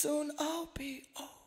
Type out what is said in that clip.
Soon I'll be old.